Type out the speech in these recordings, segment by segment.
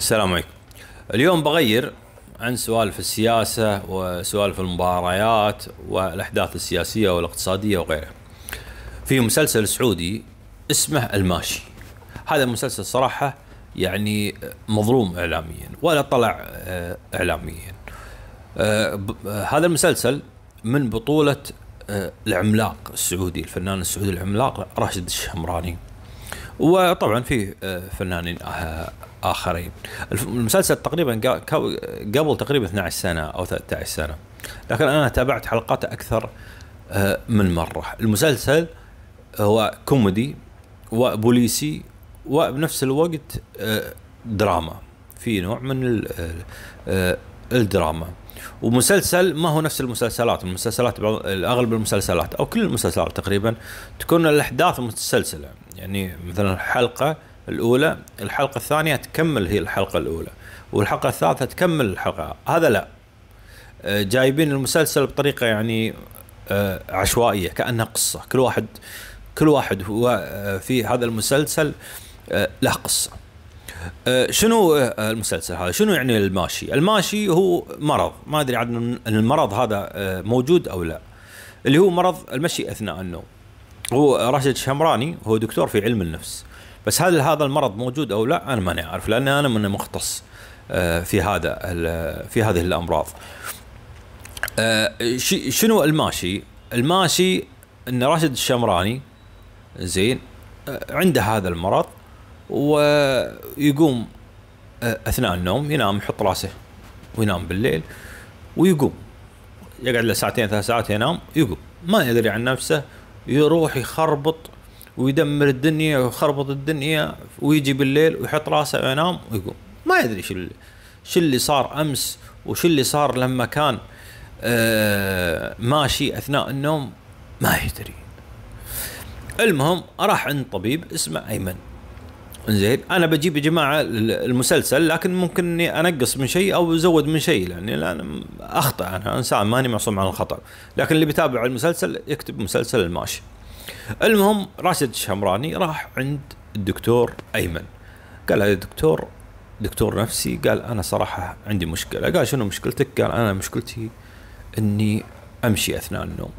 السلام عليكم. اليوم بغير عن سوالف السياسة وسوالف المباريات والأحداث السياسية والاقتصادية وغيرها. في مسلسل سعودي اسمه الماشي. هذا المسلسل صراحة يعني مظلوم إعلاميا ولا طلع آه، إعلاميا. آه، آه، هذا المسلسل من بطولة العملاق السعودي الفنان السعودي العملاق راشد الشمراني. وطبعا في آه، فنانين آه، آخرين. المسلسل تقريبا قبل تقريبا 12 سنة أو 13 سنة. لكن أنا تابعت حلقاته أكثر آه، من مرة. المسلسل هو كوميدي وبوليسي وبنفس الوقت دراما. في نوع من ال- الدراما. ومسلسل ما هو نفس المسلسلات المسلسلات اغلب المسلسلات أو كل المسلسلات تقريبا تكون الأحداث متسلسلة. يعني مثلا الحلقة الأولى الحلقة الثانية تكمل هي الحلقة الأولى والحلقة الثالثة تكمل الحلقة. هذا لا. آه، جايبين المسلسل بطريقة يعني آه، عشوائية كأنها قصة. كل واحد كل واحد هو آه، في هذا المسلسل له قصة. شنو آه، المسلسل هذا؟ شنو يعني الماشي؟ الماشي هو مرض، ما أدري عاد ان المرض هذا آه، موجود أو لا. اللي هو مرض المشي أثناء النوم. هو راشد شمراني هو دكتور في علم النفس. بس هل هذا المرض موجود أو لا؟ أنا ماني اعرف لأن أنا من مختص آه، في هذا في هذه الأمراض. آه، شنو الماشي؟ الماشي إن راشد الشمراني زين آه، عنده هذا المرض ويقوم آه، أثناء النوم ينام يحط راسه وينام بالليل ويقوم. يقعد له ساعتين ثلاث ساعات ينام يقوم. ما يدري عن نفسه يروح يخربط ويدمر الدنيا ويخربط الدنيا ويجي بالليل ويحط راسه وينام ويقوم. ما يدري شو اللي شو اللي صار أمس وشو اللي صار لما كان آه ماشي أثناء النوم ما يدري. المهم راح عند طبيب اسمه أيمن. زين. أنا بجيب يا جماعة المسلسل لكن ممكن إني أنقص من شيء أو أزود من شيء لأني أنا أخطأ أنا إنسان ماني معصوم عن الخطأ. لكن اللي بيتابع المسلسل يكتب مسلسل الماشي. المهم راشد الشمراني راح عند الدكتور أيمن. قال له يا دكتور دكتور نفسي قال أنا صراحة عندي مشكلة. قال شنو مشكلتك؟ قال أنا مشكلتي إني أمشي أثناء النوم.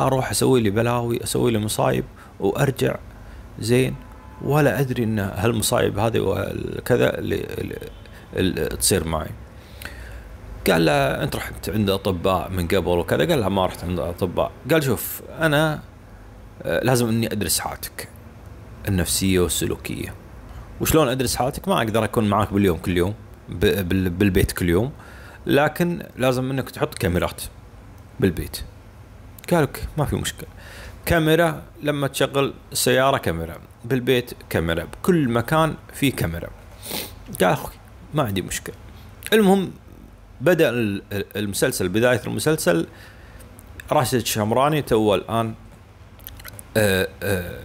أروح أسوي لي بلاوي أسوي لي مصايب وأرجع زين. ولا أدري إن هالمصايب هذه وكذا اللي, اللي, تصير معي. قال له أنت رحت عند أطباء من قبل وكذا. قال له ما رحت عند أطباء. قال شوف أنا آه، لازم إني أدرس حالتك النفسية والسلوكية. وشلون أدرس حالتك ما أقدر أكون معاك باليوم كل يوم بالبيت كل يوم. لكن لازم إنك تحط كاميرات بالبيت. قال لك ما في مشكلة. كاميرا لما تشغل السياره كاميرا بالبيت كاميرا بكل مكان في كاميرا. قال أخوي ما عندي مشكلة. المهم بدأ ال- المسلسل بداية المسلسل. راشد الشمراني تو الآن آه، آه،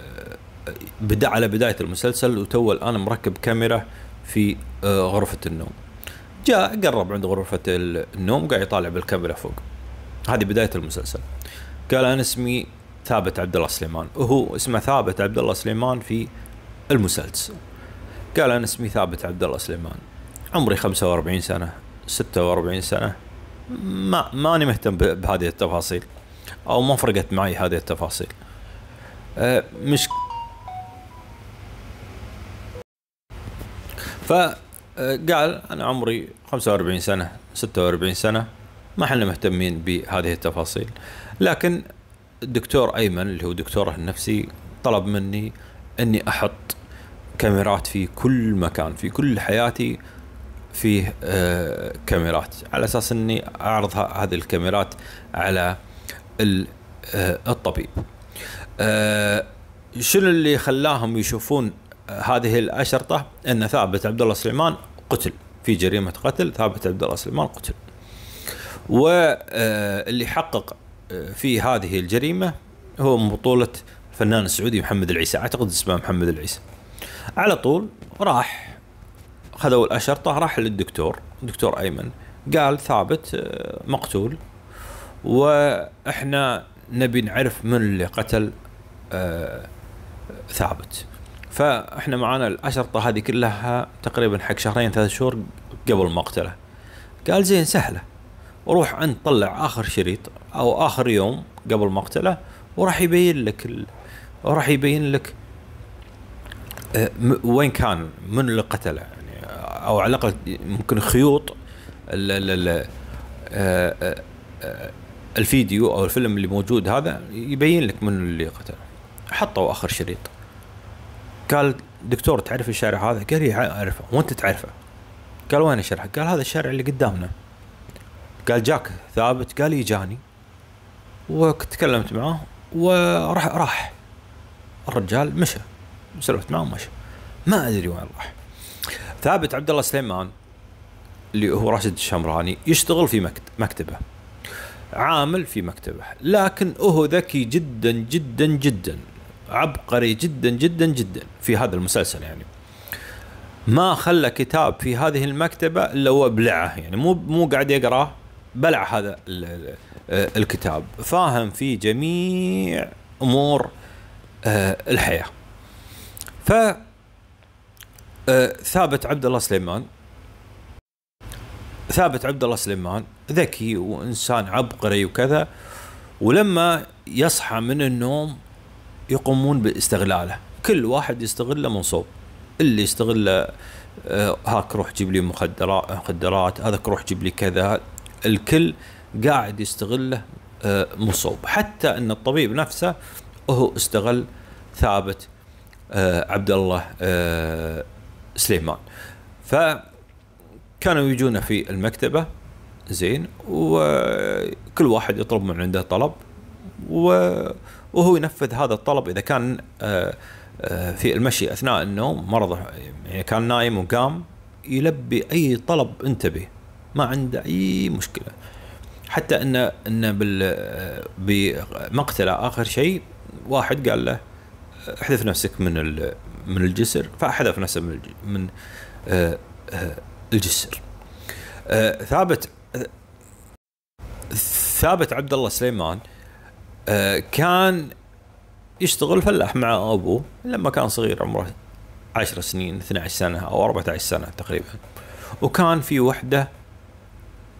بدا على بداية المسلسل وتو الآن مركب كاميرا في آه، غرفة النوم. جاء قرب عند غرفة النوم قاعد يطالع بالكاميرا فوق. هذه بداية المسلسل. قال أنا اسمي ثابت عبد الله سليمان. وهو اسمه ثابت عبد الله سليمان في المسلسل. قال أنا اسمي ثابت عبد الله سليمان. عمري 45 سنة 46 سنة. ما ماني مهتم بهذه التفاصيل. أو ما فرقت معي هذه التفاصيل. أه مش فقال أنا عمري 45 سنة 46 سنة. ما إحنا مهتمين بهذه التفاصيل. لكن الدكتور أيمن اللي هو دكتوره النفسي طلب مني إني أحط كاميرات في كل مكان في كل حياتي فيه آه كاميرات على أساس إني أعرض هذه الكاميرات على آه الطبيب. آه شنو اللي خلاهم يشوفون هذه الأشرطة إن ثابت عبد الله سليمان قتل في جريمة قتل ثابت عبد الله سليمان قتل. واللي حقق آه، في هذه الجريمة هو من بطولة الفنان السعودي محمد العيسى. أعتقد اسمه محمد العيسى. على طول راح خذوا الاشرطه راح للدكتور دكتور أيمن. قال ثابت آه، مقتول. وإحنا نبي نعرف من اللي قتل آه، ثابت. فإحنا معانا الأشرطة هذه كلها تقريبا حق شهرين ثلاث شهور قبل مقتله. قال زين سهلة. وروح انت طلع آخر شريط أو آخر يوم قبل مقتله وراح يبين لك ال... وراح يبين لك آه، وين كان من اللي قتله يعني أو على الأقل ممكن خيوط ال ال ال آه، آه، الفيديو أو الفيلم اللي موجود هذا يبين لك من اللي قتله. حطوا آخر شريط. قال دكتور تعرف الشارع هذا؟ قال لي أعرفه. وأنت تعرفه. قال وين الشارع؟ قال هذا الشارع اللي قدامنا. قال جاك ثابت قال لي جاني؟ وتكلمت معاه وراح راح. الرجال مشى سولفت معه ومشى. ما أدري وين راح. ثابت عبد الله سليمان اللي هو راشد الشمراني يشتغل في مكت- مكتبة. عامل في مكتبة. لكن هو ذكي جدا جدا جدا. عبقري جدا جدا جدا. في هذا المسلسل يعني. ما خلى كتاب في هذه المكتبة إلا وبلعه يعني. مو مو قاعد يقرأه. بلع هذا آه، الكتاب. فاهم في جميع أمور آه، الحياة. ف آه، ثابت عبد الله سليمان. ثابت عبد الله سليمان ذكي وإنسان عبقري وكذا ولما يصحى من النوم يقومون باستغلاله. كل واحد يستغله من صوب اللي يستغله هاك روح جيب لي مخدرات مخدرات هذاك روح جيب لي كذا. الكل قاعد يستغله آه، من صوب حتى إن الطبيب نفسه هو استغل ثابت آه، عبد الله آه، سليمان. فكانوا يجون في المكتبة زين وكل واحد يطلب من عنده طلب وهو ينفذ هذا الطلب. إذا كان في المشي أثناء النوم مرض يعني كان نايم وقام يلبي أي طلب أنت به. ما عنده أي مشكلة. حتى ان إن بال بمقتله آخر شيء واحد قال له احذف نفسك من من الجسر. فأحذف نفسه من من آه، آه، الجسر. آه، ثابت ثابت عبد الله سليمان كان يشتغل فلاح مع أبوه لما كان صغير عمره 10 سنين 12 سنة أو 14 سنة تقريبا. وكان في وحدة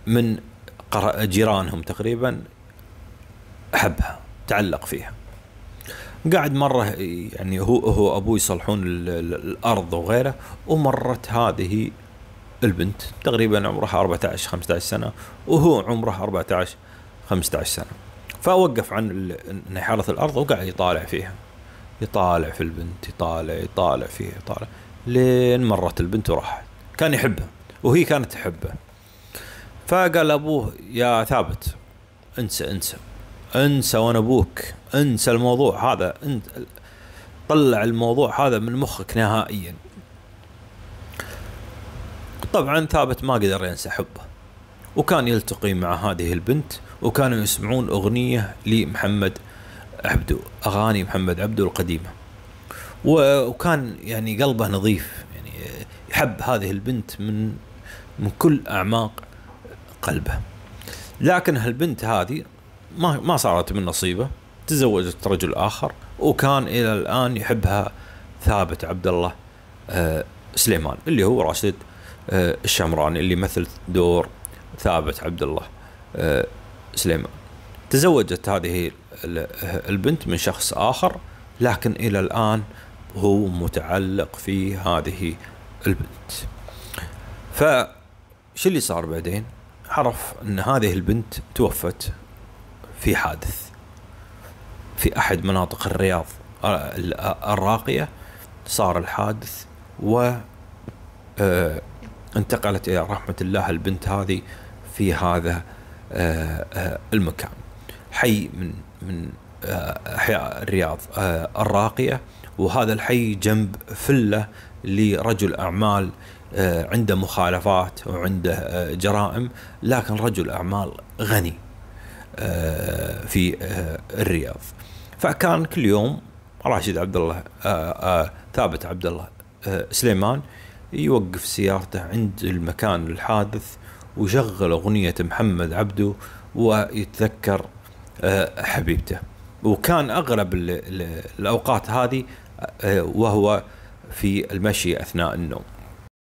من جيرانهم تقريبا احبها تعلق فيها. قاعد مرة يعني هو هو أبوه يصلحون ال- ال- الأرض وغيره ومرت هذه البنت تقريبا عمرها 14 15 سنة وهو عمره 14 15 سنة. فوقف عن ال- إنه يحرث الأرض وقاعد يطالع فيها. يطالع في البنت يطالع يطالع فيها يطالع. لين مرت البنت وراحت. كان يحبها وهي كانت تحبه. فقال أبوه يا ثابت انسى انسى انسى وأنا أبوك انسى الموضوع هذا انت طلع الموضوع هذا من مخك نهائيا. طبعا ثابت ما قدر ينسى حبه وكان يلتقي مع هذه البنت وكانوا يسمعون أغنية لمحمد عبدو أغاني محمد عبدو القديمة. و- وكان يعني قلبه نظيف يعني يحب هذه البنت من من كل أعماق قلبه. لكن هالبنت هذه ما ما صارت من نصيبه. تزوجت رجل آخر وكان إلى الآن يحبها ثابت عبد الله آه، سليمان اللي هو راشد آه، الشمراني اللي مثل دور ثابت عبد الله آه، سليمان. تزوجت هذه ال- البنت من شخص آخر لكن إلى الآن هو متعلق في هذه البنت. فشو اللي صار بعدين؟ عرف أن هذه البنت توفت في حادث في أحد مناطق الرياض ال- الراقية. صار الحادث و آه، انتقلت إلى رحمة الله البنت هذه في هذا آه، آه، المكان. حي من من آه، أحياء الرياض آه، الراقية. وهذا الحي جنب فلة لرجل أعمال آه، عنده مخالفات وعنده آه، جرائم لكن رجل أعمال غني آه، في آه، الرياض. فكان كل يوم راشد عبد الله آه، آه، ثابت عبد الله آه، سليمان يوقف سيارته عند المكان الحادث ويشغل أغنية محمد عبده ويتذكر آه، حبيبته. وكان اغلب ال- ال- الأوقات هذه آه، وهو في المشي أثناء النوم.